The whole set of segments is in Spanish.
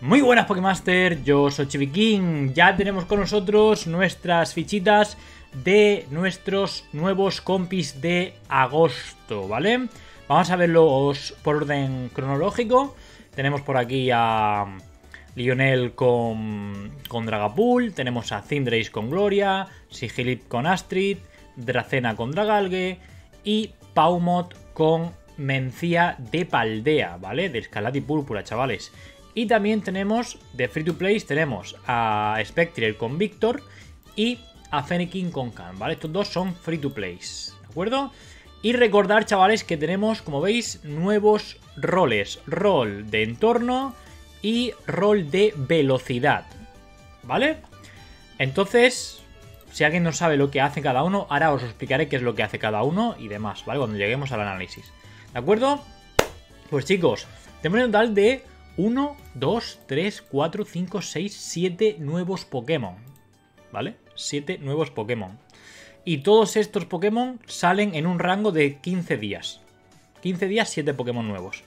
Muy buenas Pokémaster, yo soy Chiviking. Ya tenemos con nosotros nuestras fichitas de nuestros nuevos compis de agosto, ¿vale? Vamos a verlos por orden cronológico. Tenemos por aquí a Lionel con, con Dragapult, tenemos a Cinderace con Gloria, Sigilip con Astrid, Dracena con Dragalge y Paumot con Mencía de Paldea, ¿vale? De Escalati Púrpura, chavales. Y también tenemos de Free to Play, tenemos a Spectre con Victor y a Fennekin con Khan, ¿vale? Estos dos son Free to Plays, ¿de acuerdo? Y recordar, chavales, que tenemos, como veis, nuevos roles. Rol de entorno y rol de velocidad, ¿vale? Entonces, si alguien no sabe lo que hace cada uno, ahora os explicaré qué es lo que hace cada uno y demás, ¿vale? Cuando lleguemos al análisis. ¿De acuerdo? Pues chicos, tenemos un total de 1, 2, 3, 4, 5, 6, 7 nuevos Pokémon. ¿Vale? 7 nuevos Pokémon. Y todos estos Pokémon salen en un rango de 15 días. 15 días, 7 Pokémon nuevos.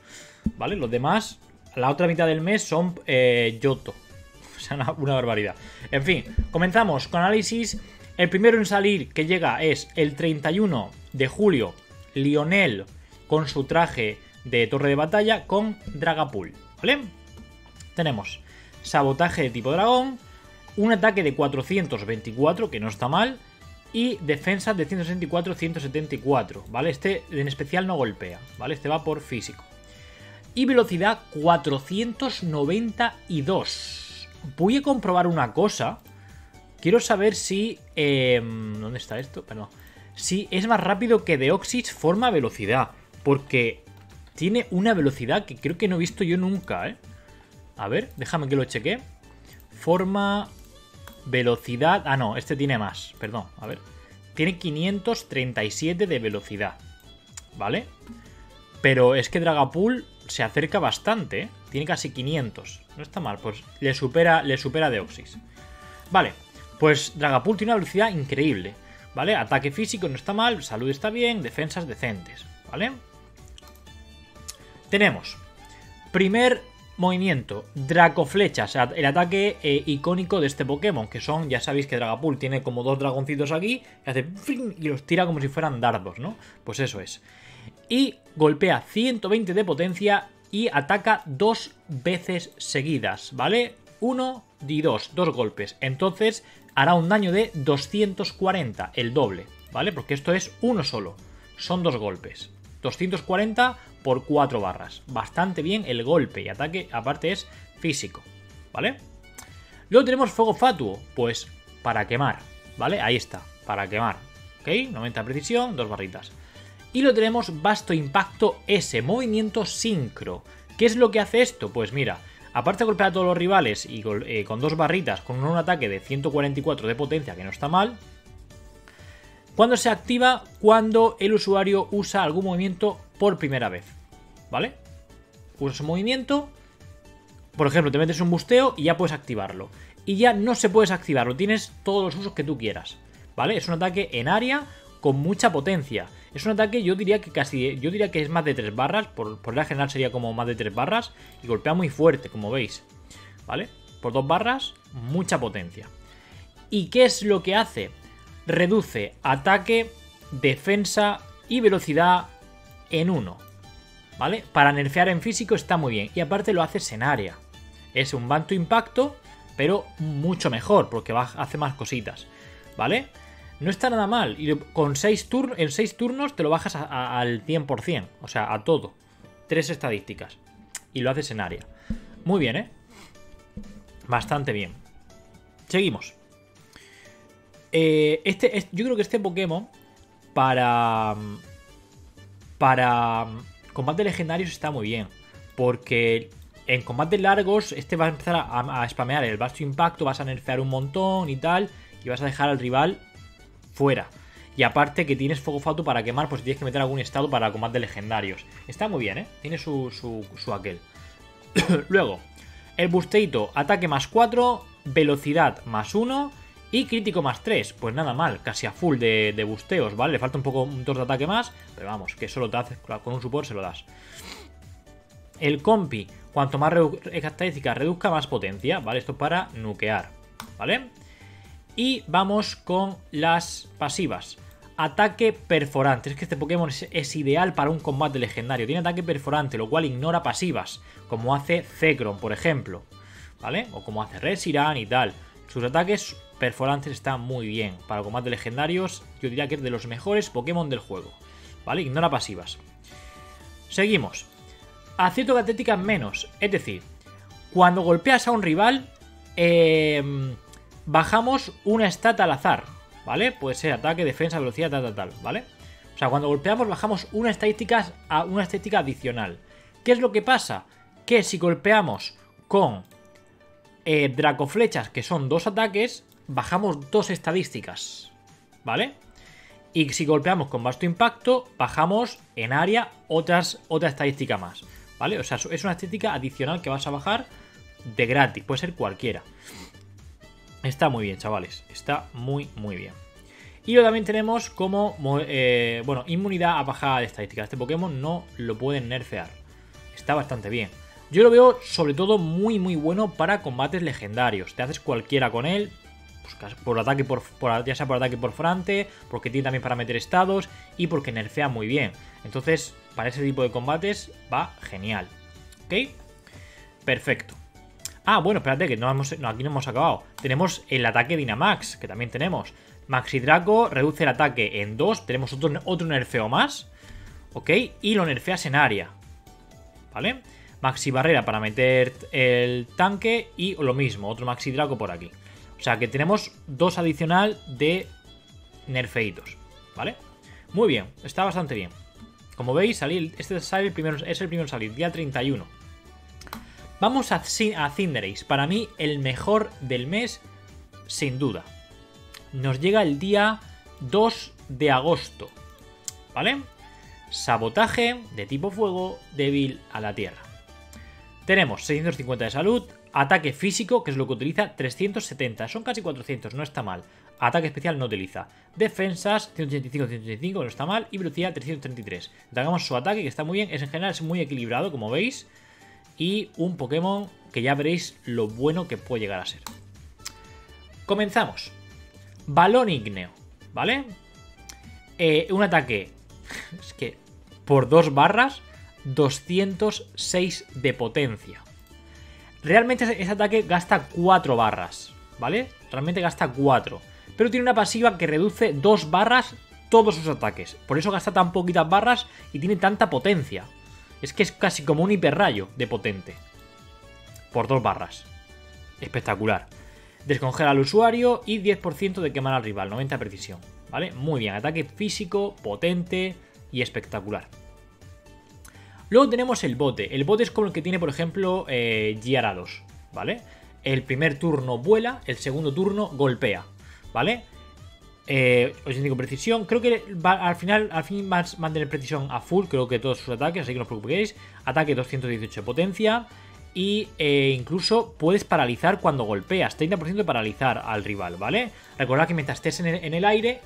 ¿Vale? Los demás, la otra mitad del mes son eh, Yoto. O sea, una, una barbaridad. En fin, comenzamos con análisis. El primero en salir que llega es el 31 de julio. Lionel con su traje de torre de batalla con Dragapult. ¿Vale? Tenemos sabotaje de tipo dragón, un ataque de 424, que no está mal, y defensa de 164-174, ¿vale? Este en especial no golpea, ¿vale? Este va por físico. Y velocidad 492. Voy a comprobar una cosa. Quiero saber si... Eh, ¿Dónde está esto? Perdón. Si es más rápido que Deoxys forma velocidad. Porque tiene una velocidad que creo que no he visto yo nunca, ¿eh? A ver, déjame que lo cheque. Forma, velocidad... Ah, no, este tiene más, perdón, a ver. Tiene 537 de velocidad, ¿vale? Pero es que Dragapult se acerca bastante, ¿eh? Tiene casi 500. No está mal, pues le supera, le supera Deoxys. Vale, pues Dragapult tiene una velocidad increíble, ¿vale? Ataque físico no está mal, salud está bien, defensas decentes, ¿vale? Tenemos primer movimiento, Dracoflecha, o el ataque eh, icónico de este Pokémon, que son, ya sabéis que Dragapult tiene como dos dragoncitos aquí, y hace y los tira como si fueran dardos, ¿no? Pues eso es. Y golpea 120 de potencia y ataca dos veces seguidas, ¿vale? Uno y dos, dos golpes. Entonces hará un daño de 240, el doble, ¿vale? Porque esto es uno solo, son dos golpes. 240 por 4 barras. Bastante bien el golpe y ataque, aparte es físico, ¿vale? Luego tenemos fuego fatuo, pues para quemar, ¿vale? Ahí está, para quemar, ¿ok? 90 precisión, dos barritas. Y lo tenemos vasto impacto S, movimiento sincro. ¿Qué es lo que hace esto? Pues mira, aparte de golpear a todos los rivales y eh, con dos barritas, con un ataque de 144 de potencia, que no está mal, cuando se activa cuando el usuario usa algún movimiento por primera vez. ¿Vale? Usas un movimiento, por ejemplo, te metes un busteo y ya puedes activarlo. Y ya no se puedes activarlo, tienes todos los usos que tú quieras. ¿Vale? Es un ataque en área con mucha potencia. Es un ataque, yo diría que casi. Yo diría que es más de 3 barras. Por, por la general sería como más de 3 barras. Y golpea muy fuerte, como veis. ¿Vale? Por 2 barras, mucha potencia. ¿Y qué es lo que hace? Reduce ataque, defensa y velocidad en uno. ¿Vale? Para nerfear en físico está muy bien. Y aparte lo haces en área. Es un banto impacto, pero mucho mejor, porque va, hace más cositas. ¿Vale? No está nada mal. Y con 6 turnos, en 6 turnos te lo bajas al 100%. O sea, a todo. Tres estadísticas. Y lo haces en área. Muy bien, ¿eh? Bastante bien. Seguimos. Eh, este, yo creo que este Pokémon para para combate legendarios está muy bien. Porque en combates largos, este va a empezar a, spamear el vasto impacto, vas a nerfear un montón y tal, y vas a dejar al rival fuera. Y aparte que tienes fuego fatu para quemar, pues tienes que meter algún estado para combates legendarios. Está muy bien, ¿eh? Tiene su, su, su aquel. Luego, el busteito, ataque más 4, velocidad más 1 y crítico más 3, pues nada mal, casi a full de, busteos, ¿vale? Le falta un poco un 2 de ataque más, pero vamos, que solo te haces con un support se lo das. El compi, Cuanto más estadísticas reduzca, más potencia, ¿vale? Esto es para nukear, ¿vale? Y vamos con las pasivas. Ataque perforante. Es que este Pokémon es, ideal para un combate legendario. Tiene ataque perforante, lo cual ignora pasivas, como hace Zekrom, por ejemplo. ¿Vale? O como hace Reshiram y tal. Sus ataques perforantes están muy bien. Para combates legendarios, yo diría que es de los mejores Pokémon del juego. ¿Vale? Ignora pasivas. Seguimos. Acierto de atlética menos. Es decir, cuando golpeas a un rival, eh, bajamos una stat al azar. ¿Vale? Puede ser ataque, defensa, velocidad, tal, tal, tal. ¿Vale? O sea, cuando golpeamos bajamos una estadística, a una estadística adicional. ¿Qué es lo que pasa? Que si golpeamos con eh, Dracoflechas, que son dos ataques, bajamos dos estadísticas. ¿Vale? Y si golpeamos con vasto impacto, bajamos en área otras, otra estadística más. ¿Vale? O sea, es una estadística adicional que vas a bajar de gratis. Puede ser cualquiera. Está muy bien, chavales. Está muy, muy bien. Y luego también tenemos como, eh, bueno, inmunidad a bajada de estadística. Este Pokémon no lo pueden nerfear. Está bastante bien. Yo lo veo sobre todo muy, muy bueno para combates legendarios. Te haces cualquiera con él, pues, por ataque por, ya sea por ataque por frente, porque tiene también para meter estados y porque nerfea muy bien. Entonces, para ese tipo de combates va genial. ¿Ok? Perfecto. Ah, bueno, espérate, que no, aquí no hemos acabado. Tenemos el ataque Dynamax, que también tenemos. Maxi Draco reduce el ataque en 2. Tenemos otro, otro nerfeo más. ¿Ok? Y lo nerfeas en área. ¿Vale? Maxi Barrera para meter el tanque. Y lo mismo, otro Maxi Draco por aquí. O sea que tenemos dos adicional de nerfeitos. ¿Vale? Muy bien, está bastante bien. Como veis, salir, este sale el primero, es el primero salir, día 31. Vamos a, a Cinderace. Para mí, el mejor del mes, sin duda. Nos llega el día 2 de agosto. ¿Vale? Sabotaje de tipo fuego débil a la tierra. Tenemos 650 de salud, ataque físico, que es lo que utiliza, 370. Son casi 400, no está mal. Ataque especial no utiliza. Defensas, 185, 185, no está mal. Y velocidad, 333. Hagamos su ataque, que está muy bien. Es en general es muy equilibrado, como veis y un Pokémon que ya veréis lo bueno que puede llegar a ser. Comenzamos. Balón ígneo, ¿vale? Eh, un ataque, es que por dos barras, 206 de potencia. Realmente ese ataque gasta 4 barras, ¿vale? Realmente gasta 4. Pero tiene una pasiva que reduce 2 barras todos sus ataques. Por eso gasta tan poquitas barras y tiene tanta potencia. Es que es casi como un hiperrayo de potente. Por dos barras. Espectacular. Descongela al usuario y 10% de quemar al rival, 90 precisión. ¿Vale? Muy bien, ataque físico, potente y espectacular. Luego tenemos el bote. El bote es como el que tiene, por ejemplo, eh, Giarados, ¿vale? El primer turno vuela, el segundo turno golpea, ¿vale? Eh, 85 precisión. Creo que al final al fin mantener precisión a full. Creo que todos sus ataques, así que no os preocupéis. Ataque 218 de potencia. Y eh, incluso puedes paralizar cuando golpeas. 30% de paralizar al rival, ¿vale? Recordad que mientras estés en el, aire,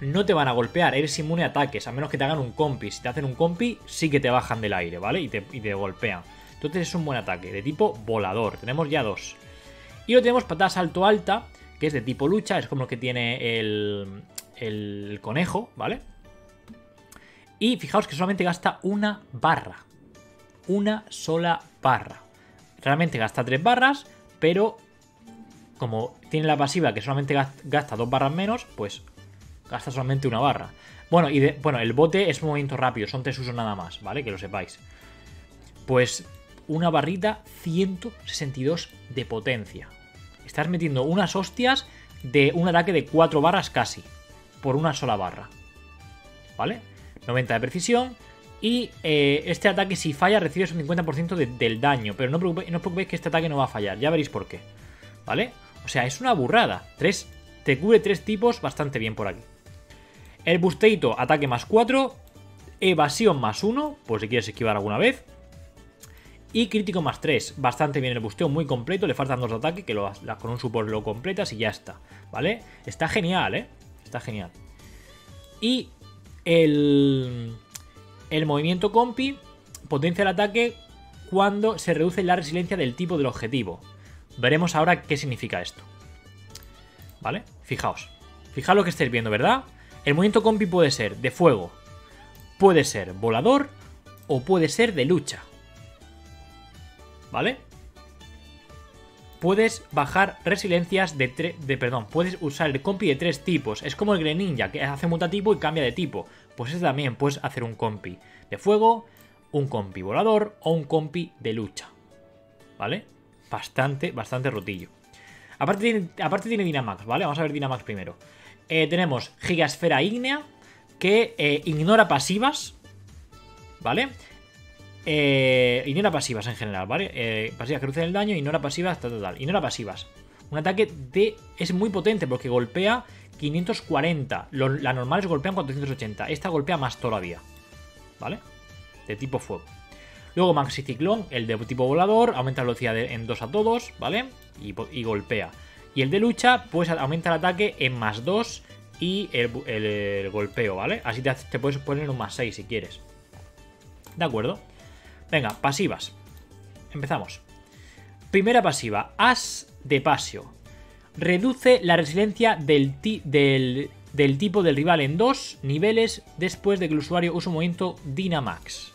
no te van a golpear. Eres inmune a ataques, a menos que te hagan un compi. Si te hacen un compi, sí que te bajan del aire, ¿vale? Y te, y te golpean. Entonces es un buen ataque, de tipo volador. Tenemos ya dos. Y lo tenemos patada salto alta que es de tipo lucha, es como el que tiene el, el conejo, ¿vale? Y fijaos que solamente gasta una barra. Una sola barra. Realmente gasta tres barras, pero como tiene la pasiva que solamente gasta dos barras menos, pues gasta solamente una barra. Bueno, y bueno, el bote es movimiento rápido, son tres usos nada más, ¿vale? Que lo sepáis. Pues una barrita 162 de potencia. Estás metiendo unas hostias de un ataque de 4 barras casi. Por una sola barra. ¿Vale? 90 de precisión. Y eh, este ataque si falla recibes un 50% del daño. Pero no, os preocupéis que este ataque no va a fallar. Ya veréis por qué. ¿Vale? O sea, es una burrada. Tres, te cubre tres tipos bastante bien por aquí. El busteito, ataque más 4. Evasión más 1, por si quieres esquivar alguna vez. Y crítico más 3, bastante bien el busteo, muy completo, le faltan dos ataques que lo, con un support lo completas y ya está, ¿vale? Está genial, ¿eh? Está genial. Y el, el movimiento compi potencia el ataque cuando se reduce la resiliencia del tipo del objetivo. Veremos ahora qué significa esto. ¿Vale? Fijaos. Fijaos lo que estáis viendo, ¿verdad? El movimiento compi puede ser de fuego, puede ser volador o puede ser de lucha. ¿Vale? Puedes bajar resiliencias de, de perdón, puedes usar el compi de tres tipos. Es como el Greninja, que hace mutatipo y cambia de tipo. Pues este también puedes hacer un compi de fuego, un compi volador o un compi de lucha. ¿Vale? Bastante, bastante rotillo. Aparte aparte tiene Dynamax, ¿vale? Vamos a ver Dynamax primero. Eh, tenemos Gigasfera Ígnea, que eh, ignora pasivas, ¿vale? Eh, ignora pasivas en general, ¿vale? Eh, pasivas que reducen el daño, ignora pasivas, tal, tal, Ignora pasivas. Un ataque de... es muy potente porque golpea 540. Los, las normales golpean 480. Esta golpea más todavía, ¿vale? De tipo fuego. Luego Maxi Ciclón, el de tipo volador, aumenta la velocidad en 2 a todos, ¿vale? Y, y, golpea. Y el de lucha, pues aumenta el ataque en más 2 y el, golpeo, ¿vale? Así te, puedes poner un más 6 si quieres. ¿De acuerdo? Venga, pasivas. Empezamos. Primera pasiva, As de Pasio. Reduce la resiliencia del, del, del tipo del rival en dos niveles después de que el usuario use un movimiento Dynamax.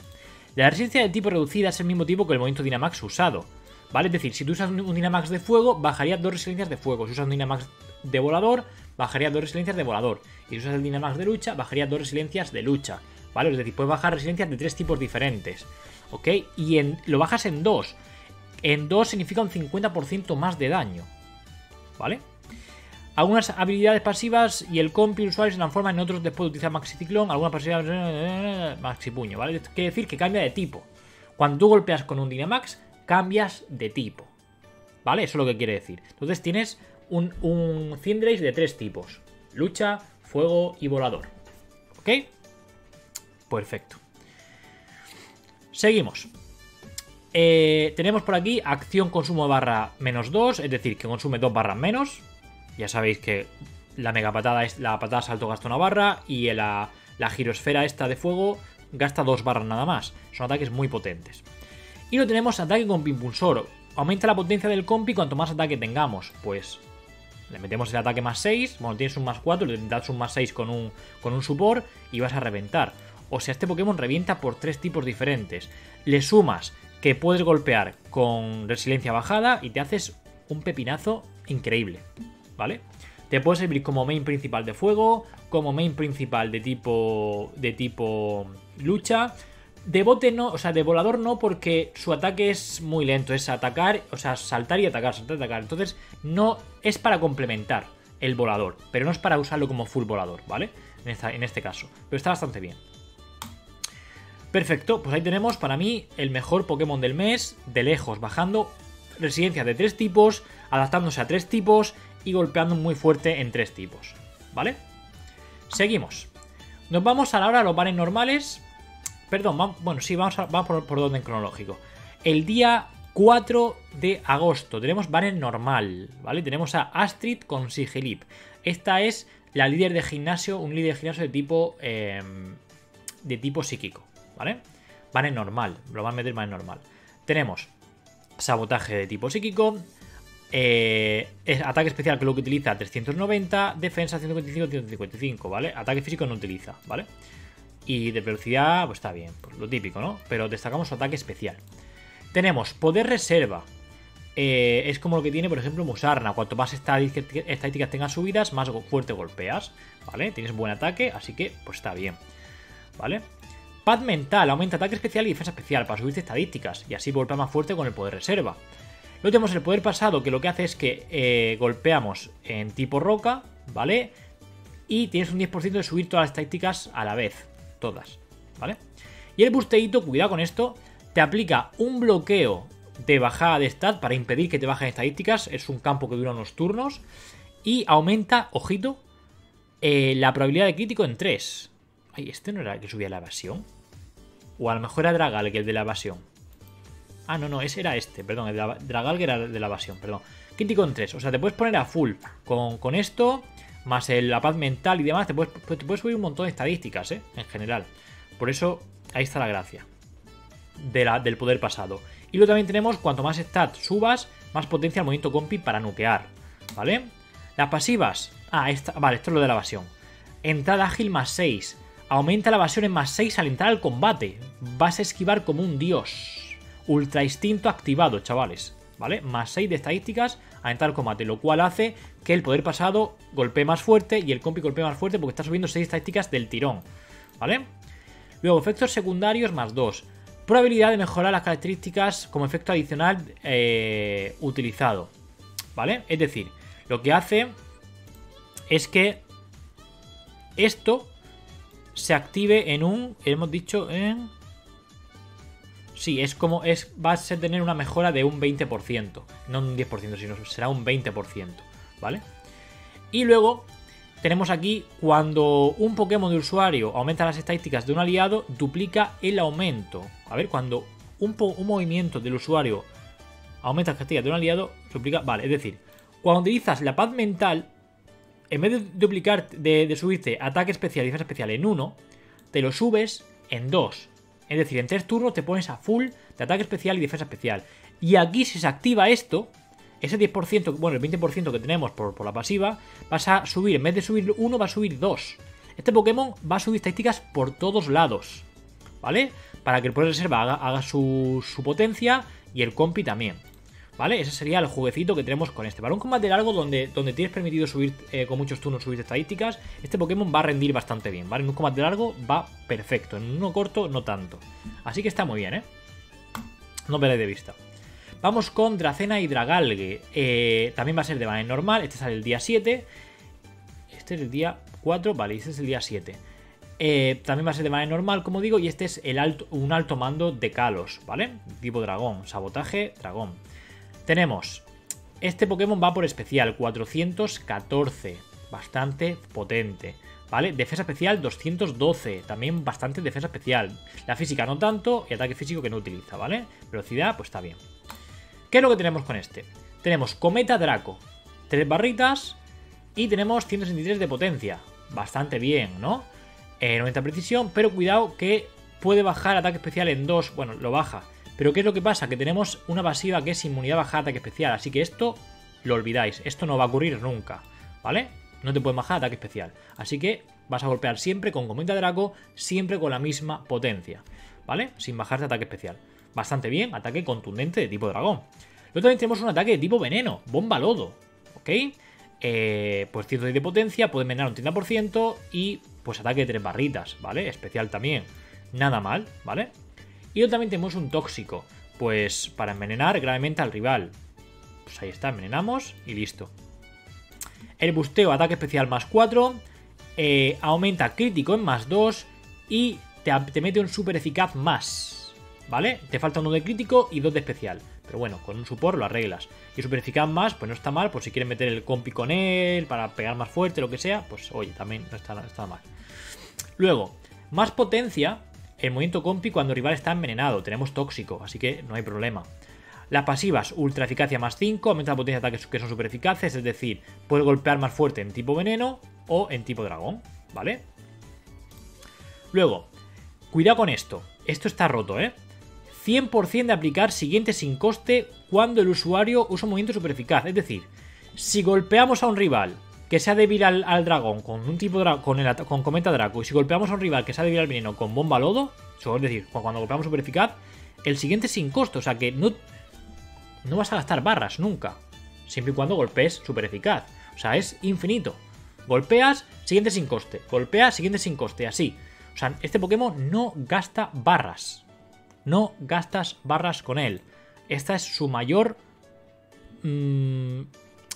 La resistencia de tipo reducida es el mismo tipo que el movimiento Dynamax usado. ¿Vale? Es decir, si tú usas un Dynamax de fuego, bajaría dos resiliencias de fuego. Si usas un Dynamax de volador, bajaría dos resiliencias de volador. Y si usas el Dynamax de lucha, bajaría dos resiliencias de lucha. ¿Vale? Es decir, puedes bajar resiliencias de tres tipos diferentes. ¿Ok? Y en, lo bajas en dos. En dos significa un 50% más de daño. ¿Vale? Algunas habilidades pasivas y el compi usuario se transforma en otros después de utilizar Maxi Ciclón. Algunas pasivas. Maxi Puño, ¿vale? Quiere decir que cambia de tipo. Cuando tú golpeas con un Dynamax, cambias de tipo. ¿Vale? Eso es lo que quiere decir. Entonces tienes un, un de tres tipos: lucha, fuego y volador. ¿Ok? Perfecto. Seguimos. Eh, tenemos por aquí acción consumo barra menos 2, es decir, que consume 2 barras menos. Ya sabéis que la mega patada es la patada salto gasta una barra y la, la girosfera esta de fuego gasta dos barras nada más. Son ataques muy potentes. Y lo tenemos ataque con impulsor. Aumenta la potencia del compi cuanto más ataque tengamos. Pues le metemos el ataque más 6. Bueno, tienes un más 4, le das un más 6 con un, con un support y vas a reventar. O sea, este Pokémon revienta por tres tipos diferentes. Le sumas que puedes golpear con resiliencia bajada y te haces un pepinazo increíble. ¿vale? Te puede servir como main principal de fuego, como main principal de tipo de tipo lucha. De bote no, o sea, de volador no, porque su ataque es muy lento. Es atacar, o sea, saltar y atacar, saltar y atacar. Entonces, no es para complementar el volador, pero no es para usarlo como full volador, ¿vale? En, en este caso. Pero está bastante bien. Perfecto, pues ahí tenemos para mí el mejor Pokémon del mes, de lejos, bajando residencia de tres tipos, adaptándose a tres tipos y golpeando muy fuerte en tres tipos. ¿Vale? Seguimos. Nos vamos a la hora de los banes normales. Perdón, bueno, sí, vamos, a, por, por orden cronológico. El día 4 de agosto tenemos banner normal, ¿vale? Tenemos a Astrid con Sigilip. Esta es la líder de gimnasio, un líder de gimnasio de tipo em, de tipo psíquico, ¿vale? Banner normal, lo van a meter banner normal. Tenemos sabotaje de tipo psíquico, eh, ataque especial que lo que utiliza 390, defensa 155, 155, ¿vale? Ataque físico no utiliza, ¿vale? Y de velocidad, pues está bien, pues lo típico, ¿no? Pero destacamos su ataque especial. Tenemos poder reserva. Eh, es como lo que tiene, por ejemplo, Musarna. Cuanto más estadísticas tengas subidas, más fuerte golpeas, ¿vale? Tienes buen ataque, así que, pues está bien, ¿vale? Pad mental, aumenta ataque especial y defensa especial para subirte estadísticas, y así golpea más fuerte con el poder reserva. Luego tenemos el poder pasado, que lo que hace es que eh, golpeamos en tipo roca, ¿vale? Y tienes un 10% de subir todas las estadísticas a la vez, todas, ¿vale? Y el busteito, cuidado con esto, te aplica un bloqueo de bajada de stat para impedir que te bajen estadísticas, es un campo que dura unos turnos, y aumenta, ojito, eh, la probabilidad de crítico en 3. Ay, ¿este no era el que subía la evasión? O a lo mejor era Dragal que el de la evasión. Ah, no, no, ese era este, perdón, el de Dragal que era de la evasión, perdón. Crítico en 3, o sea, te puedes poner a full con, esto, más el, la paz mental y demás, te puedes, pues, te puedes subir un montón de estadísticas, ¿eh? En general. Por eso, ahí está la gracia del poder pasado. Y luego también tenemos, cuanto más stat subas, más potencia al movimiento compi para nukear, ¿vale? Las pasivas, ah, esta, vale, esto es lo de la evasión. Entrada ágil más 6, aumenta la evasión en más 6 al entrar al combate, vas a esquivar como un dios. Ultra instinto activado, chavales, ¿vale? Más 6 de estadísticas a entrar al combate, lo cual hace que el poder pasado golpee más fuerte y el compi golpee más fuerte porque está subiendo 6 estadísticas del tirón, ¿vale? Luego, efectos secundarios más 2. Probabilidad de mejorar las características como efecto adicional eh, utilizado. ¿Vale? Es decir, lo que hace es que esto se active en un. Hemos dicho en. Sí, es como. Es, va a tener una mejora de un 20%. No un 10%, sino será un 20%. ¿Vale? Y luego tenemos aquí cuando un Pokémon de usuario aumenta las estadísticas de un aliado, duplica el aumento. A ver, cuando un, movimiento del usuario aumenta las estadísticas de un aliado, duplica. Vale, es decir, cuando utilizas la paz mental, en vez de duplicar, de, subirte ataque especial y defensa especial en uno, te lo subes en dos. Es decir, en tres turnos te pones a full de ataque especial y defensa especial. Y aquí si se activa esto, ese 10%, bueno, el 20% que tenemos por, la pasiva, vas a subir, en vez de subir 1, va a subir 2. Este Pokémon va a subir estadísticas por todos lados, ¿vale? Para que el de reserva haga, su, potencia y el compi también. ¿Vale? Ese sería el jueguecito que tenemos con este. Para un combate largo donde, donde tienes permitido subir eh, con muchos turnos, subir estadísticas, este Pokémon va a rendir bastante bien, ¿vale? En un combate largo va perfecto, en uno corto no tanto. Así que está muy bien, ¿eh? No perdáis de vista. Vamos con Dracena y Dragalge. Eh, también va a ser de manera normal. Este sale el día 7. Este es el día 4. Vale, este es el día 7. Eh, también va a ser de manera normal, como digo. Y este es el alto, un alto mando de Kalos, ¿vale? Tipo dragón. Sabotaje, dragón. Tenemos. Este Pokémon va por especial. 414. Bastante potente. ¿Vale? Defensa especial 212, también bastante defensa especial. La física no tanto y ataque físico que no utiliza, ¿vale? Velocidad, pues está bien. ¿Qué es lo que tenemos con este? Tenemos Cometa Draco, 3 barritas y tenemos 163 de potencia. Bastante bien, ¿no? 90 eh, precisión, pero cuidado que puede bajar ataque especial en 2. Bueno, lo baja. Pero ¿qué es lo que pasa? Que tenemos una pasiva que es inmunidad baja ataque especial. Así que esto lo olvidáis. Esto no va a ocurrir nunca. ¿Vale? No te puede bajar ataque especial. Así que vas a golpear siempre con Cometa Draco, siempre con la misma potencia. ¿Vale? Sin bajarte ataque especial bastante bien. Ataque contundente de tipo dragón. Luego también tenemos un ataque de tipo veneno, bomba lodo. ¿Ok? Eh, pues 110 de potencia, puede envenenar un 30% y pues ataque de 3 barritas, ¿vale? Especial también. Nada mal, ¿vale? Y también tenemos un tóxico, pues para envenenar gravemente al rival. Pues ahí está, envenenamos y listo. El busteo, ataque especial más 4. Eh, aumenta crítico en más 2. Y te, te mete un super eficaz más. ¿vale? Te falta uno de crítico y dos de especial. Pero bueno, con un support lo arreglas. Y super eficaz más, pues no está mal, por si quieres meter el compi con él, para pegar más fuerte, lo que sea, pues oye, también no está, mal. Luego, más potencia, el movimiento compi cuando el rival está envenenado. Tenemos tóxico, así que no hay problema. Las pasivas, ultra eficacia más 5, aumenta la potencia de ataques que son super eficaces, es decir, puede golpear más fuerte en tipo veneno o en tipo dragón, ¿vale? Luego, cuidado con esto. Esto está roto, ¿eh? 100% de aplicar siguiente sin coste cuando el usuario usa un movimiento super eficaz. Es decir, si golpeamos a un rival que sea débil al, dragón con un tipo con, el, con cometa draco y si golpeamos a un rival que sea débil al veneno con bomba lodo, es decir, cuando golpeamos super eficaz, el siguiente sin coste, o sea que no, no vas a gastar barras nunca, siempre y cuando golpees super eficaz. O sea, es infinito. Golpeas, siguiente sin coste. Golpeas, siguiente sin coste, así. O sea, este Pokémon no gasta barras no gastas barras con él. Esta es su mayor... Mm,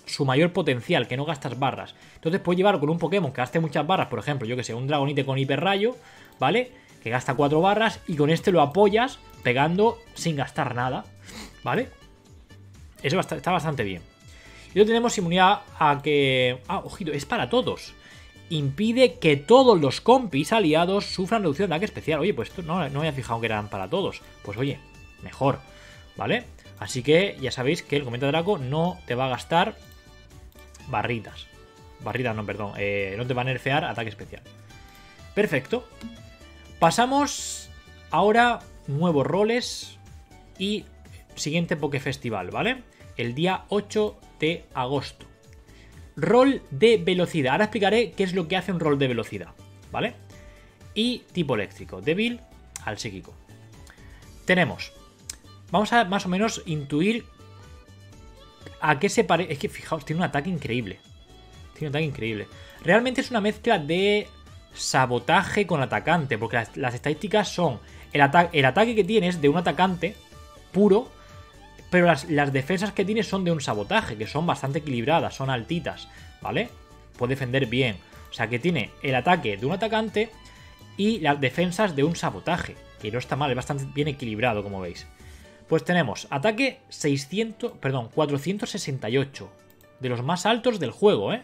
su mayor potencial, que no gastas barras. Entonces puedes llevarlo con un Pokémon que gaste muchas barras, por ejemplo, yo que sé, un Dragonite con hiperrayo, ¿vale? Que gasta 4 barras y con este lo apoyas pegando sin gastar nada, ¿vale? Eso está bastante bien. Y luego tenemos inmunidad a que... Ah, ojito, es para todos impide que todos los compis aliados sufran reducción de ataque especial. Oye, pues esto no, no me había fijado que eran para todos. Pues oye, mejor, ¿vale? Así que ya sabéis que el Cometa Draco no te va a gastar barritas. Barritas, no, perdón. Eh, no te va a nerfear ataque especial. Perfecto. Pasamos ahora nuevos roles y siguiente Pokefestival, ¿vale? El día 8 de agosto. Rol de velocidad. Ahora explicaré qué es lo que hace un rol de velocidad, ¿vale? Y tipo eléctrico, débil al psíquico. Tenemos. Vamos a más o menos intuir a qué se parece. Es que fijaos, tiene un ataque increíble. Tiene un ataque increíble. Realmente es una mezcla de sabotaje con atacante, porque las, estadísticas son el, el, ataque que tienes de un atacante puro, pero las, defensas que tiene son de un sabotaje, que son bastante equilibradas, son altitas, ¿vale? Puede defender bien. O sea que tiene el ataque de un atacante y las defensas de un sabotaje, que no está mal, es bastante bien equilibrado, como veis. Pues tenemos ataque 600, perdón, 468, de los más altos del juego, ¿eh?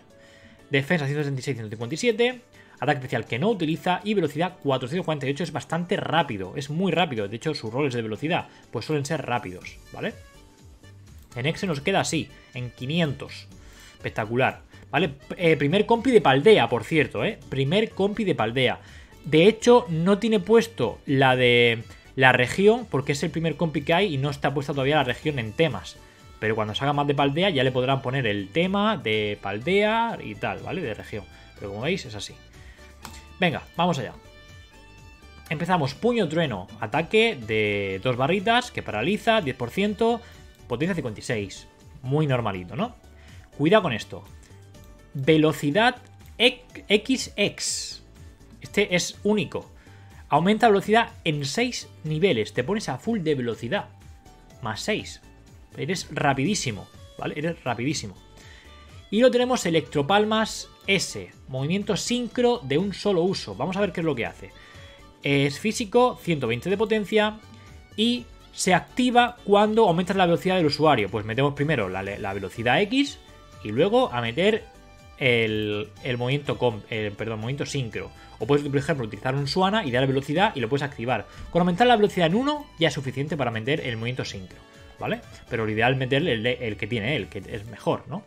Defensa 166-157, ataque especial que no utiliza y velocidad 448 es bastante rápido, es muy rápido, de hecho sus roles de velocidad pues suelen ser rápidos, ¿vale? En Exe nos queda así, en 500, espectacular, ¿vale? Eh, primer compi de Paldea, por cierto, ¿eh? Primer compi de Paldea. De hecho, no tiene puesto la de la región porque es el primer compi que hay y no está puesta todavía la región en temas. Pero cuando salga más de Paldea ya le podrán poner el tema de Paldea y tal, ¿vale? De región. Pero como veis es así. Venga, vamos allá. Empezamos, puño trueno, ataque de dos barritas que paraliza, 10%, potencia 56. Muy normalito, ¿no? Cuidado con esto. Velocidad XX. Este es único. Aumenta la velocidad en 6 niveles. Te pones a full de velocidad. Más 6. Eres rapidísimo, ¿vale? Eres rapidísimo. Y lo tenemos Electropalmas S, movimiento sincro de un solo uso. Vamos a ver qué es lo que hace. Es físico, 120 de potencia y se activa cuando aumentas la velocidad del usuario. Pues metemos primero la, velocidad X y luego a meter el, movimiento, perdón, movimiento sincro. O puedes, por ejemplo, utilizar un Suana y dar velocidad y lo puedes activar. Con aumentar la velocidad en 1 ya es suficiente para meter el movimiento sincro, ¿vale? Pero lo ideal es meter el, que tiene él, que es mejor, ¿no?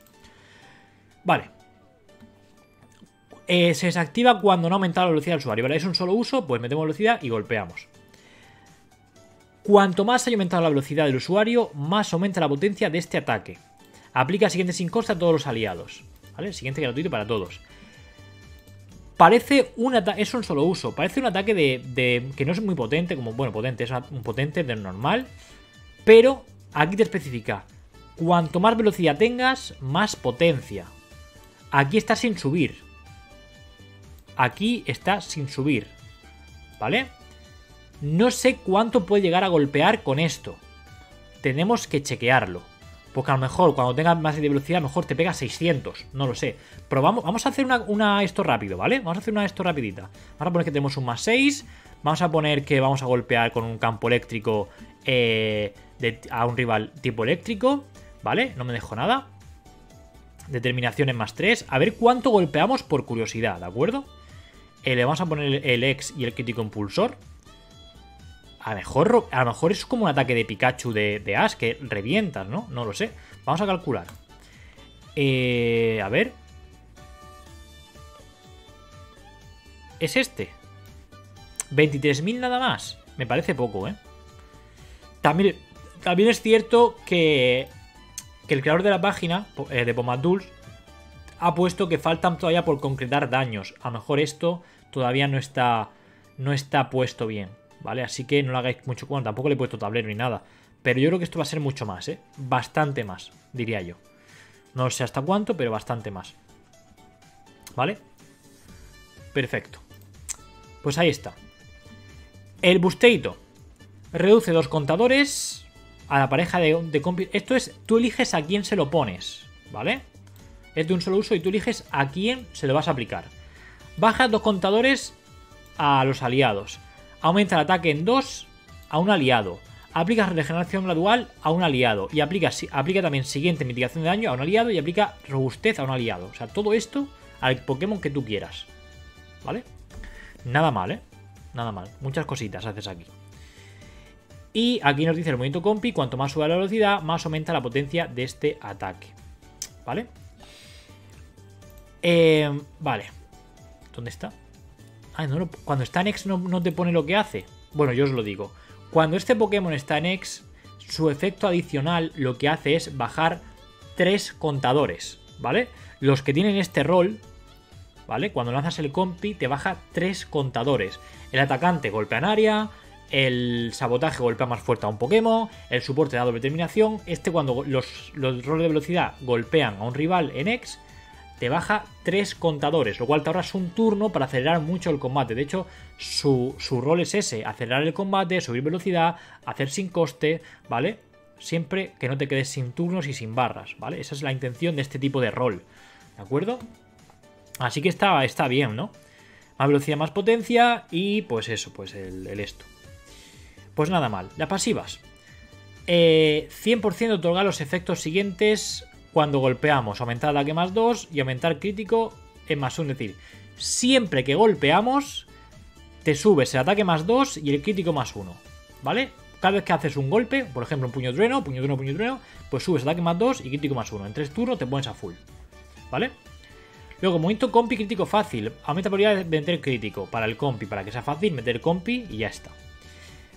Vale, eh, se desactiva cuando no ha aumentado la velocidad del usuario. ¿vale? Es un solo uso, pues metemos velocidad y golpeamos. Cuanto más haya aumentado la velocidad del usuario, más aumenta la potencia de este ataque. Aplica siguiente sin costa a todos los aliados. ¿Vale? Siguiente gratuito para todos. Parece un ataque, es un solo uso, parece un ataque de, que no es muy potente, como, bueno, potente, es un potente de normal, pero aquí te especifica, cuanto más velocidad tengas, más potencia. Aquí está sin subir, Aquí está sin subir. ¿Vale? No sé cuánto puede llegar a golpear con esto. Tenemos que chequearlo. Porque a lo mejor cuando tengas más de velocidad, mejor te pega 600. No lo sé. Pero vamos, a hacer una, esto rápido, ¿vale? Vamos a hacer una esto rapidita. Vamos a poner que tenemos un más 6. Vamos a poner que vamos a golpear con un campo eléctrico eh, a un rival tipo eléctrico. ¿Vale? No me dejo nada. Determinación en más 3. A ver cuánto golpeamos por curiosidad, ¿de acuerdo? Eh, le vamos a poner el X y el crítico impulsor. A lo mejor, a mejor es como un ataque de Pikachu de, de Ash, que revientas, ¿no? No lo sé. Vamos a calcular. Eh, a ver. Es este. 23.000 nada más. Me parece poco, ¿eh? También, también es cierto que, que el creador de la página, eh, de Pomaduls, ha puesto que faltan todavía por concretar daños. A lo mejor esto todavía no está, no está puesto bien, ¿vale? Así que no lo hagáis mucho bueno, tampoco le he puesto tablero ni nada. Pero yo creo que esto va a ser mucho más, ¿eh? Bastante más, diría yo. No sé hasta cuánto, pero bastante más. ¿Vale? Perfecto. Pues ahí está. El busteito. Reduce dos contadores a la pareja de, de Esto es, tú eliges a quién se lo pones, ¿vale? es de un solo uso y tú eliges a quién se lo vas a aplicar. Baja dos contadores a los aliados. Aumenta el ataque en 2 a un aliado. Aplica regeneración gradual a un aliado. Y aplica, aplica también siguiente mitigación de daño a un aliado y aplica robustez a un aliado. O sea, todo esto al Pokémon que tú quieras. ¿Vale? Nada mal, ¿eh? Nada mal. Muchas cositas haces aquí. Y aquí nos dice el movimiento compi, cuanto más sube la velocidad, más aumenta la potencia de este ataque. ¿Vale? Eh, vale. ¿Dónde está? Ah, cuando está en X no, te pone lo que hace. Bueno, yo os lo digo. Cuando este Pokémon está en X, su efecto adicional lo que hace es bajar tres contadores, ¿vale? Los que tienen este rol, ¿vale? Cuando lanzas el compi te baja tres contadores. El atacante golpea en área, el sabotaje golpea más fuerte a un Pokémon, el soporte da doble determinación, este cuando los, los roles de velocidad golpean a un rival en X, te baja tres contadores, lo cual te ahorras un turno para acelerar mucho el combate. De hecho, su, rol es ese, acelerar el combate, subir velocidad, hacer sin coste, ¿vale? Siempre que no te quedes sin turnos y sin barras, ¿vale? Esa es la intención de este tipo de rol, ¿de acuerdo? Así que está, está bien, ¿no? Más velocidad, más potencia y pues eso, pues el, esto. Pues nada mal. Las pasivas. 100% eh, otorgar los efectos siguientes cuando golpeamos. Aumentar ataque más 2 y aumentar crítico en más 1. Es decir, siempre que golpeamos, te subes el ataque más 2 y el crítico más 1. ¿Vale? Cada vez que haces un golpe, por ejemplo, un puño trueno, puño trueno, puño trueno, pues subes ataque más 2 y crítico más 1. En 3 turnos te pones a full. ¿Vale? Luego, movimiento compi crítico fácil. Aumenta la probabilidad de meter crítico para el compi, para que sea fácil, meter compi y ya está.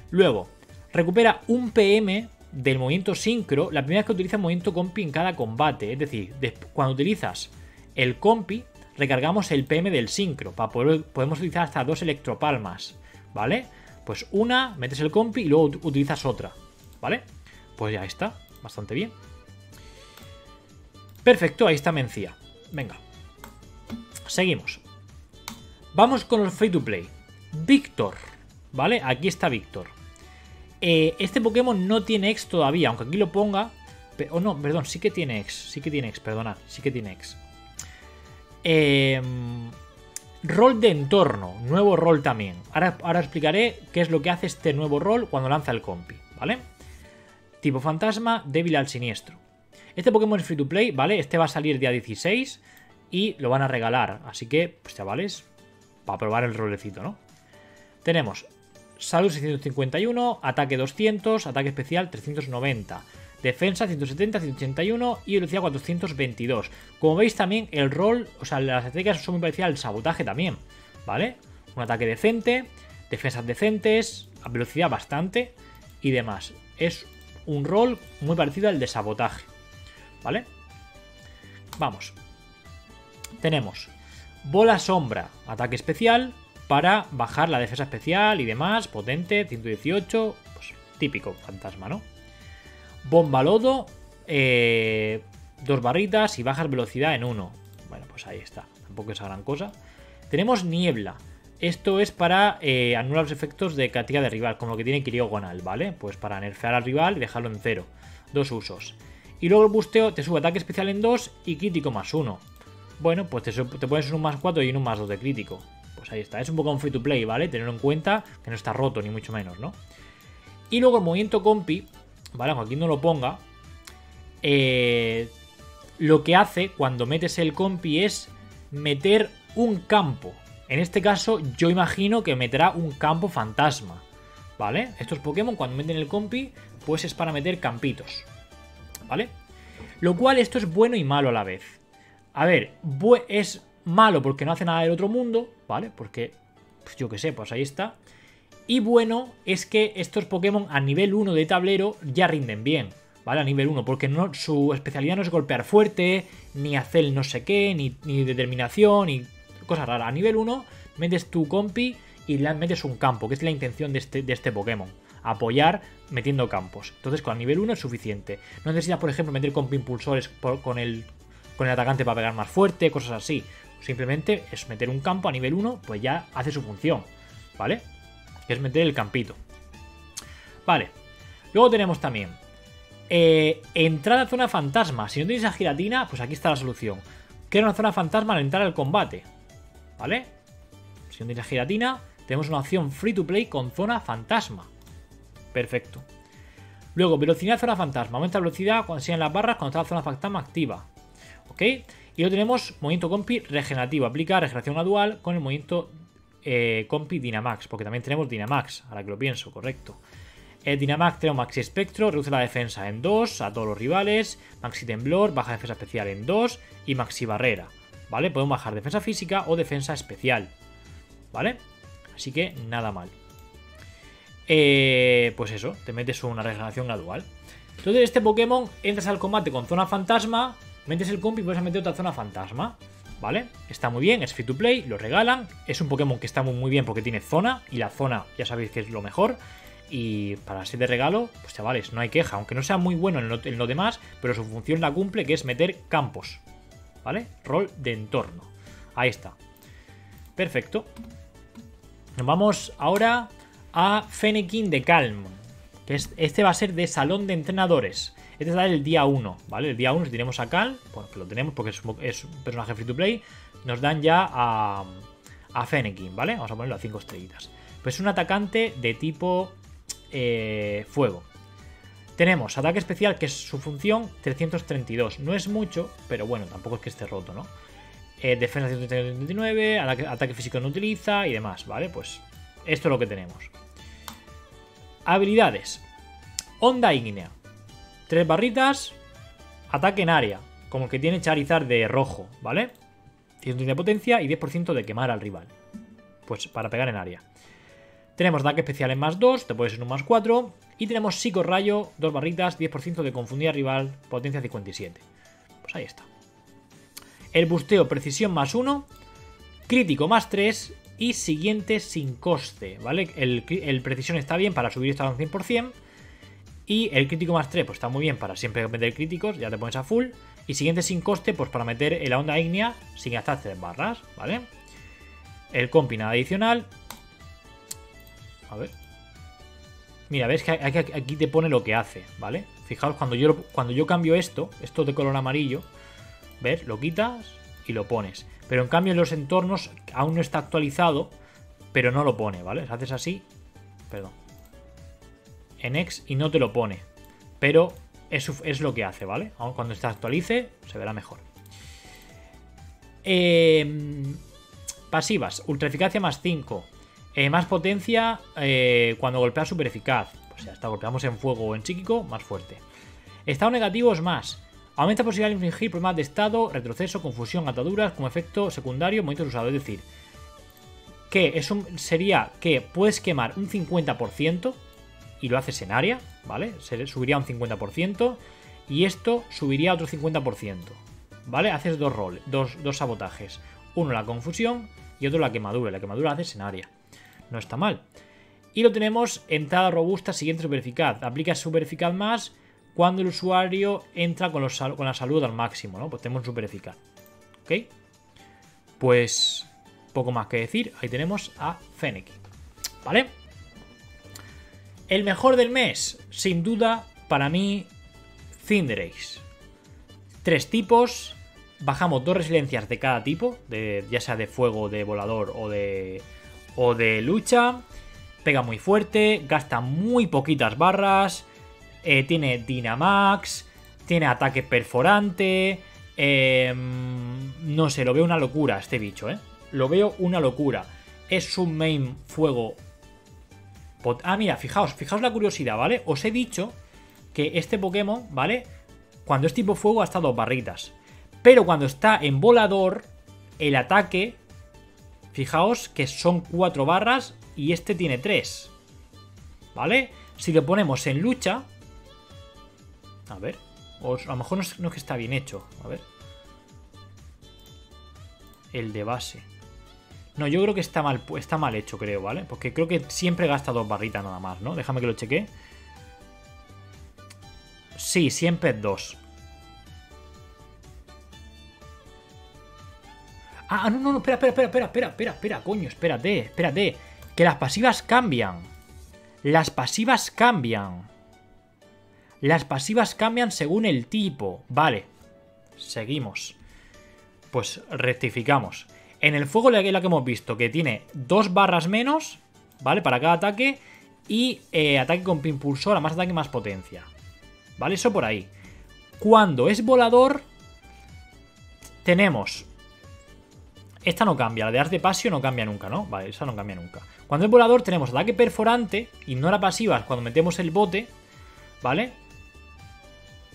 Luego, recupera un PM del movimiento sincro la primera vez que utilizas movimiento compi en cada combate. Es decir, cuando utilizas el compi, recargamos el PM del sincro. Para poder, podemos utilizar hasta dos electropalmas. ¿Vale? Pues una, metes el compi y luego utilizas otra. ¿Vale? Pues ya está. Bastante bien. Perfecto, ahí está Mencía. Venga. Seguimos. Vamos con los free to play. Víctor. ¿Vale? Aquí está Víctor. Eh, este Pokémon no tiene X todavía, aunque aquí lo ponga. O oh, no, perdón, sí que tiene X. Sí que tiene X, perdonad. Sí que tiene X. Em, rol de entorno. Nuevo rol también. Ahora, ahora explicaré qué es lo que hace este nuevo rol cuando lanza el compi. ¿Vale? Tipo fantasma, débil al siniestro. Este Pokémon es free to play, ¿vale? Este va a salir día 16 y lo van a regalar. Así que, pues chavales, para probar el rolecito, ¿no? Tenemos salud 651, ataque 200, ataque especial 390, defensa 170, 181 y velocidad 422. Como veis también el rol, o sea, las estrategias son muy parecidas al sabotaje también, ¿vale? Un ataque decente, defensas decentes, velocidad bastante y demás. Es un rol muy parecido al de sabotaje, ¿vale? Vamos tenemos bola sombra, ataque especial, para bajar la defensa especial y demás, potente, 118, pues típico fantasma, ¿no? Bomba lodo, eh, dos barritas y bajas velocidad en uno. Bueno, pues ahí está, tampoco es gran cosa. Tenemos niebla. Esto es para eh, anular los efectos de castiga de rival, como lo que tiene Kiriogonal, ¿vale? Pues para nerfear al rival y dejarlo en cero. Dos usos. Y luego el busteo te sube ataque especial en 2 y crítico más 1 bueno, pues te, pones en un más 4 y un más 2 de crítico. Pues ahí está. Es un poco un free to play, ¿vale? Tenerlo en cuenta que no está roto, ni mucho menos, ¿no? Y luego el movimiento compi, ¿vale? Aunque aquí no lo ponga, eh, lo que hace cuando metes el compi es meter un campo. En este caso, yo imagino que meterá un campo fantasma, ¿vale? Estos Pokémon, cuando meten el compi, pues es para meter campitos, ¿vale? Lo cual esto es bueno y malo a la vez. A ver, es malo porque no hace nada del otro mundo, ¿vale? Porque, pues yo qué sé, pues ahí está. Y bueno es que estos Pokémon a nivel 1 de tablero ya rinden bien, ¿vale? A nivel 1, porque no, su especialidad no es golpear fuerte, ni hacer no sé qué, ni, determinación, ni cosas raras. A nivel 1 metes tu compi y le metes un campo, que es la intención de este, de este Pokémon. Apoyar metiendo campos. Entonces con el nivel 1 es suficiente. No necesitas, por ejemplo, meter compi impulsores con el con el atacante para pegar más fuerte, cosas así. Simplemente es meter un campo a nivel 1, pues ya hace su función, ¿vale? Que es meter el campito. Vale. Luego tenemos también eh, entrada a zona fantasma. Si no tienes a giratina, pues aquí está la solución. Crea una zona fantasma al entrar al combate. ¿Vale? Si no tienes giratina, tenemos una opción free to play con zona fantasma. Perfecto. Luego, velocidad zona fantasma. Aumenta la velocidad cuando las barras cuando está la zona fantasma activa. ¿Ok? Y luego tenemos movimiento compi regenerativo. Aplica regeneración gradual con el movimiento eh, compi Dynamax. Porque también tenemos Dynamax, ahora que lo pienso, correcto. El Dynamax tenemos Maxi Espectro, reduce la defensa en 2 a todos los rivales. Maxi Temblor, baja defensa especial en 2. Y Maxi Barrera. ¿Vale? Podemos bajar defensa física o defensa especial. ¿Vale? Así que nada mal. eh, pues eso, te metes una regeneración gradual. Entonces este Pokémon entras al combate con zona fantasma, metes el comp y puedes meter otra zona fantasma. ¿Vale? Está muy bien, es free to play, lo regalan. Es un Pokémon que está muy, muy bien porque tiene zona y la zona ya sabéis que es lo mejor. Y para ser de regalo, pues chavales, no hay queja. Aunque no sea muy bueno en lo, en lo demás, pero su función la cumple que es meter campos. ¿Vale? Rol de entorno. Ahí está. Perfecto. Vamos ahora a Fennekin de Calm. Que este va a ser de salón de entrenadores. Este es el día 1, ¿vale? El día 1, si tenemos a Cal, pues lo tenemos porque es, un personaje free to play, nos dan ya a, a Fennekin, ¿vale? Vamos a ponerlo a 5 estrellitas. Pues es un atacante de tipo eh, fuego. Tenemos ataque especial, que es su función 332. No es mucho, pero bueno, tampoco es que esté roto, ¿no? Eh, defensa 139, ataque, físico no utiliza y demás, ¿vale? Pues esto es lo que tenemos. Habilidades. Onda ígnea. Tres barritas. Ataque en área. Como que tiene Charizard de rojo, ¿vale? 100 de potencia y 10% de quemar al rival. Pues para pegar en área. Tenemos ataque especial en más 2, te puede ser un más 4. Y tenemos psico rayo, dos barritas, 10% de confundir al rival, potencia 57. Pues ahí está. El busteo precisión más 1, crítico más 3 y siguiente sin coste, ¿vale? El, precisión está bien para subir esto a un 100%. Y el crítico más 3, pues está muy bien para siempre meter críticos, ya te pones a full. Y siguiente sin coste, pues para meter en la onda ígnea sin gastar 3 barras, ¿vale? El compi nada adicional. A ver. Mira, ves que aquí te pone lo que hace, ¿vale? Fijaos, cuando yo, cuando yo cambio esto, esto de color amarillo, ¿Ves? Lo quitas y lo pones. Pero en cambio en los entornos aún no está actualizado, pero no lo pone, ¿vale? Haces así, perdón. En X y no te lo pone. Pero eso es lo que hace, ¿vale? cuando está actualice, se verá mejor. Em, pasivas, ultra eficacia más 5. Eh, más potencia eh, cuando golpea super eficaz. Pues ya está, golpeamos en fuego o en psíquico, más fuerte. Estado negativo es más. Aumenta la posibilidad de infligir problemas de estado, retroceso, confusión, ataduras como efecto secundario movimientos usados. Es decir, que eso sería que puedes quemar un 50% y lo haces en área, ¿vale? Se subiría un 50% y esto subiría otro 50%, ¿vale? Haces dos roles, dos, dos sabotajes. Uno la confusión y otro la quemadura. La quemadura la haces en área. No está mal. Y lo tenemos entrada robusta, siguiente super eficaz. Aplica super eficaz más cuando el usuario entra con, la salud al máximo, ¿no? Pues tenemos super eficaz. ¿Ok? Pues poco más que decir. Ahí tenemos a Fennec. ¿Vale? El mejor del mes, sin duda, para mí, Cinderace. Tres tipos. Bajamos dos resiliencias de cada tipo, de, ya sea de fuego, de volador o de, o de lucha. Pega muy fuerte, gasta muy poquitas barras eh, tiene Dynamax, tiene ataque perforante. Em, no sé, lo veo una locura este bicho, ¿eh? Lo veo una locura. Es un main fuego. Ah, mira, fijaos, fijaos la curiosidad, ¿vale? Os he dicho que este Pokémon, ¿vale? Cuando es tipo fuego hasta dos barritas. Pero cuando está en volador, el ataque, fijaos que son cuatro barras y este tiene tres. ¿Vale? Si lo ponemos en lucha, a ver. O a lo mejor no es, que está bien hecho. A ver. El de base. No, yo creo que está mal, está mal hecho, creo, ¿vale? Porque creo que siempre gasta dos barritas nada más, ¿no? Déjame que lo cheque. Sí, siempre dos. Ah, no, no, no, espera, espera, espera, espera, espera, espera, espera, coño, espérate, espérate. Que las pasivas cambian. Las pasivas cambian. Las pasivas cambian según el tipo. Vale. Seguimos. Pues rectificamos. En el fuego la que hemos visto que tiene dos barras menos, ¿vale? Para cada ataque. Y eh, ataque con impulsor, a más ataque más potencia. ¿Vale? Eso por ahí. Cuando es volador, tenemos... Esta no cambia, la de Ars de Pasio no cambia nunca, ¿no? Vale, esa no cambia nunca. Cuando es volador tenemos ataque perforante, ignora pasivas cuando metemos el bote, ¿vale?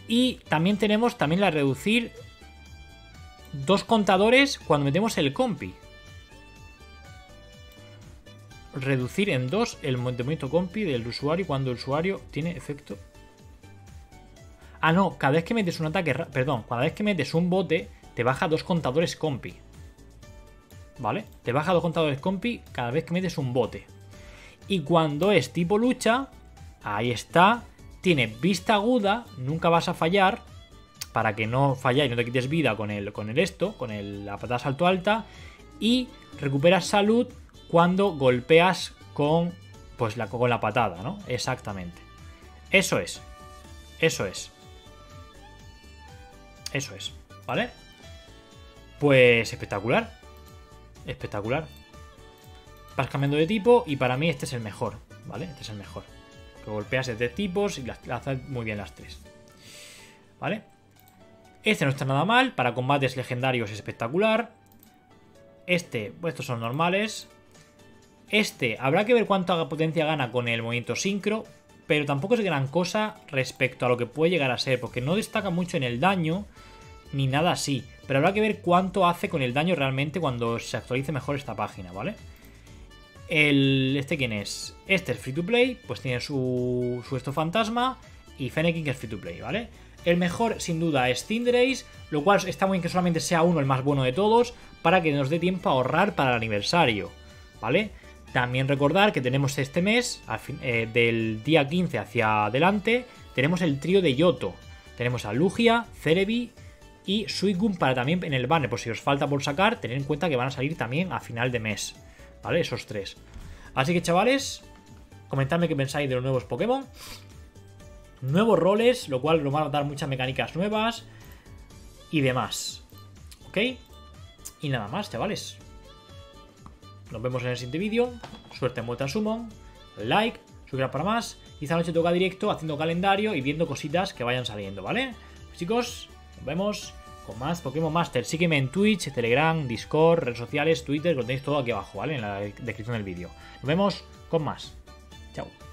Y también tenemos también la reducir dos contadores cuando metemos el compi. reducir en 2 el movimiento compi del usuario cuando el usuario tiene efecto. Ah, no, cada vez que metes un ataque. Perdón, cada vez que metes un bote, te baja dos contadores compi. ¿Vale? Te baja dos contadores compi cada vez que metes un bote. Y cuando es tipo lucha, ahí está. Tiene vista aguda, nunca vas a fallar. Para que no falláis no te quites vida con el, con el esto, con el, la patada salto alta. Y recuperas salud cuando golpeas con, pues la, con la patada, ¿no? Exactamente. Eso es. Eso es. Eso es. ¿Vale? Pues espectacular. Espectacular. Vas cambiando de tipo y para mí este es el mejor. ¿Vale? Este es el mejor. Que golpeas de tipos y las, haces muy bien las tres. ¿Vale? Este no está nada mal. Para combates legendarios es espectacular. Este, pues estos son normales. Este, habrá que ver cuánta potencia gana con el movimiento sincro, pero tampoco es gran cosa respecto a lo que puede llegar a ser, porque no destaca mucho en el daño, ni nada así. Pero habrá que ver cuánto hace con el daño realmente cuando se actualice mejor esta página, ¿vale? El, ¿Este quién es? Este es free to play, pues tiene su, su esto fantasma, y Fennekin es free to play, ¿vale? El mejor, sin duda, es Cinderace, lo cual está muy bien que solamente sea uno el más bueno de todos, para que nos dé tiempo a ahorrar para el aniversario, ¿vale? También recordar que tenemos este mes, eh, del día 15 hacia adelante, tenemos el trío de Yoto. Tenemos a Lugia, Cerebi y Suicune para también en el banner. Por si os falta por sacar, tened en cuenta que van a salir también a final de mes. ¿Vale? Esos tres. Así que chavales, comentadme qué pensáis de los nuevos Pokémon. Nuevos roles, lo cual nos van a dar muchas mecánicas nuevas y demás. ¿Ok? Y nada más, chavales. Nos vemos en el siguiente vídeo. Suerte en vuelta Summon. Like, suscribir para más. Y esta noche toca directo haciendo calendario y viendo cositas que vayan saliendo, ¿vale? Pues chicos, nos vemos con más Pokémon Master. Sígueme en Twitch, Telegram, Discord, redes sociales, Twitter, lo tenéis todo aquí abajo, ¿vale? En la descripción del vídeo. Nos vemos con más. Chao.